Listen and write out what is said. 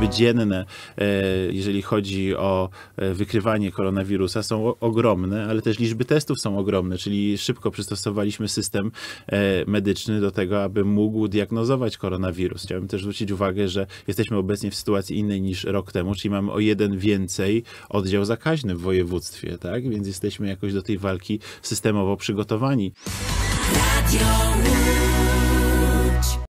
liczby dzienne, e, jeżeli chodzi o e, wykrywanie koronawirusa, są ogromne, ale też liczby testów są ogromne, czyli szybko przystosowaliśmy system e, medyczny do tego, aby mógł diagnozować koronawirus. Chciałbym też zwrócić uwagę, że jesteśmy obecnie w sytuacji innej niż rok temu, czyli mamy o jeden więcej oddział zakaźny w województwie, tak? Więc jesteśmy jakoś do tej walki systemowo przygotowani.